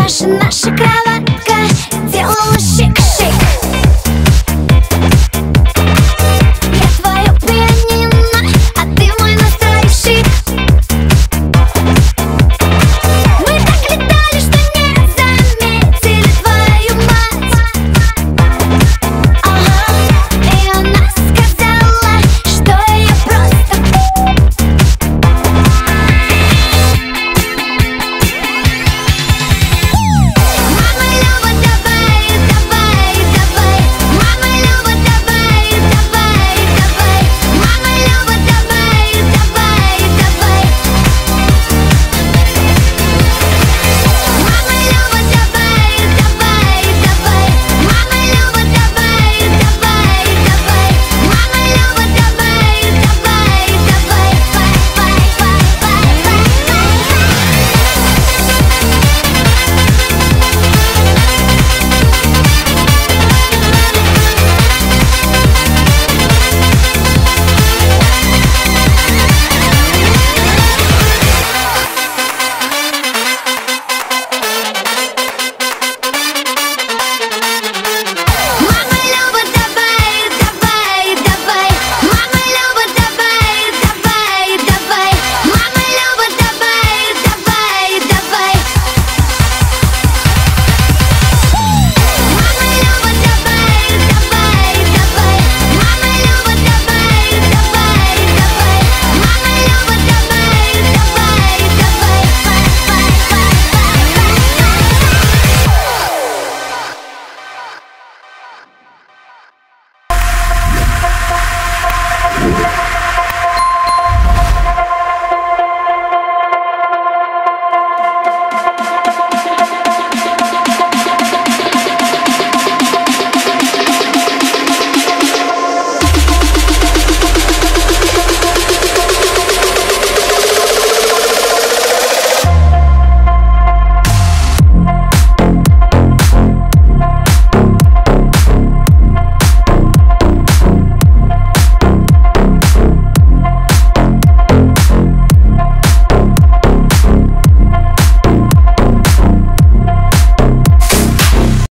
наша, наша кровать